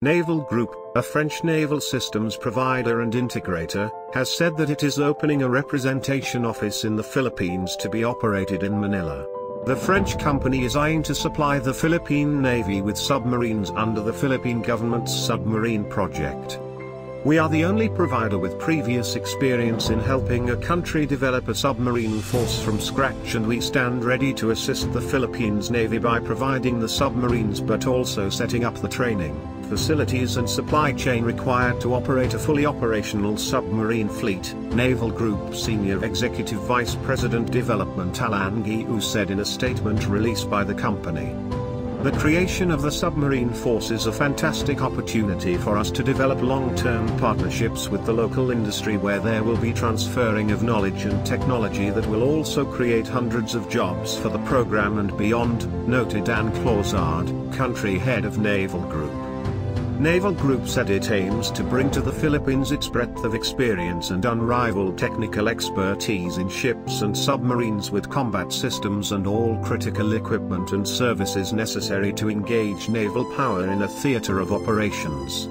Naval Group, a French naval systems provider and integrator, has said that it is opening a representation office in the Philippines to be operated in Manila. The French company is eyeing to supply the Philippine Navy with submarines under the Philippine government's submarine project. We are the only provider with previous experience in helping a country develop a submarine force from scratch and we stand ready to assist the Philippines Navy by providing the submarines but also setting up the training, facilities and supply chain required to operate a fully operational submarine fleet, Naval Group Senior Executive Vice President Development Alain Guillou said in a statement released by the company. The creation of the submarine force is a fantastic opportunity for us to develop long-term partnerships with the local industry where there will be transferring of knowledge and technology that will also create hundreds of jobs for the program and beyond, noted Anne Clausard, country head of Naval Group. Naval Group said it aims to bring to the Philippines its breadth of experience and unrivaled technical expertise in ships and submarines with combat systems and all critical equipment and services necessary to engage naval power in a theater of operations.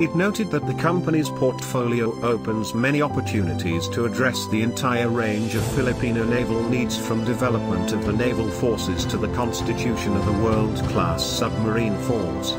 It noted that the company's portfolio opens many opportunities to address the entire range of Filipino naval needs from development of the naval forces to the constitution of a world-class submarine force.